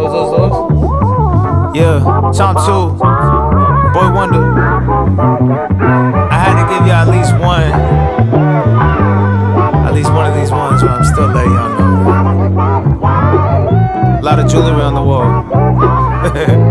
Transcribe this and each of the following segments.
Those, those, those? Yeah, Chomp 2, Boi-1da. I had to give y'all at least one. At least one of these ones, but I'm still letting y'all know. A lot of jewelry on the wall.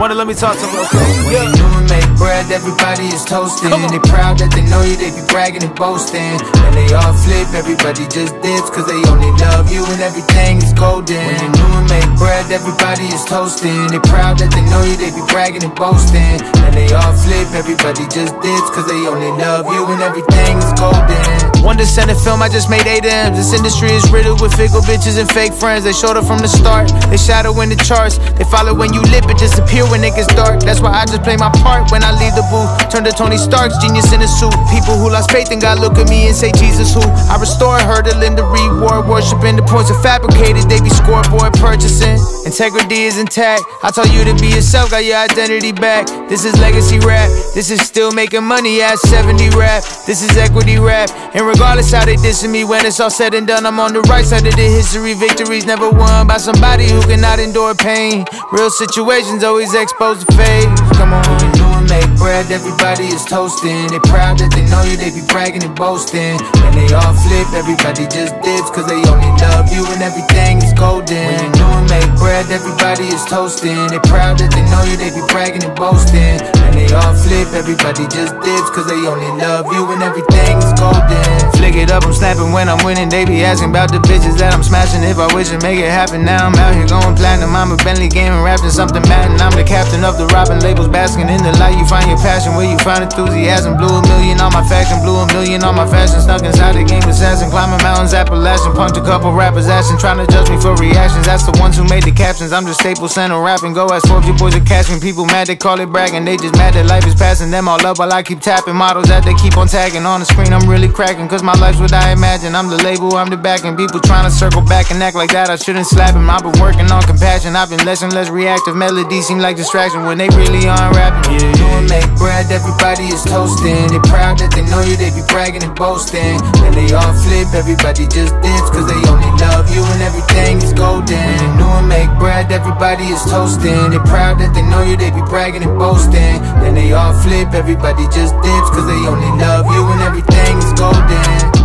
Wanna let me talk to them, okay? When yeah. you new and make bread, everybody is toasting. They proud that they know you, they be bragging and boasting. When they all flip, everybody just dips, cause they only love you and everything is golden. When you new and make bread, everybody is toasting. They proud that they know you, they be bragging and boasting. When they all flip, everybody just dips, cause they only love you and everything is golden. One descendant film, I just made eight M's. This industry is riddled with fickle bitches and fake friends. They showed up from the start, they shadow in the charts. They follow when you lip, it disappear when it gets dark. That's why I just play my part when I leave the booth. Turn to Tony Stark's genius in a suit. People who lost faith in God look at me and say, Jesus, who? I restore her to Linda Reed, war worshiping. The points are fabricated, they be scoreboard purchasing. Integrity is intact. I told you to be yourself, got your identity back. This is legacy rap. This is still making money at 70 rap. This is equity rap. And regardless how they dissing me, when it's all said and done, I'm on the right side of the history. Victories never won by somebody who cannot endure pain. Real situations always exposed to fade. Come on. When and everybody is toasting. They proud that they know you, they be bragging and boasting. And they all flip, everybody just dips, cause they only love you and everything is golden. When you new and make bread, everybody is toasting. They proud that they know you, they be bragging and boasting. And they all flip, everybody just dips, cause they only love you and everything is golden. Flick it up, I'm snapping when I'm winning. They be asking about the bitches that I'm smashing. If I wish to make it happen, now I'm out here going platinum. I'm a Bentley gaming, rapping something mad, and I'm the captain of the robbing labels, basking in the light. You find your passion where you find enthusiasm. Blew a million on my faction, blew a million on my fashion. Stuck inside the game assassin, climbing mountains, Appalachian. Punked a couple rappers, asking, trying to judge me for reactions. That's the ones who made the captions. I'm just staple center rapping. Go ask Forbes, you boys are catching. People mad, they call it bragging. They just mad that life is passing them all up while I keep tapping. Models that they keep on tagging on the screen. I'm really cracking, cause my life's what I imagine. I'm the label, I'm the backing. People trying to circle back and act like that. I shouldn't slap him. I've been working on compassion. I've been less and less reactive. Melodies seem like distraction when they really aren't rapping. Yeah, you and make bread, everybody is toasting. They proud that they know you, they be bragging and boasting. When they all flip, everybody just dips, cause they only love you and everything is golden. New and make bread, everybody is toasting. They proud that they know you, they be bragging and boasting. Then they all flip, everybody just dips, cause they only love you and everything is golden.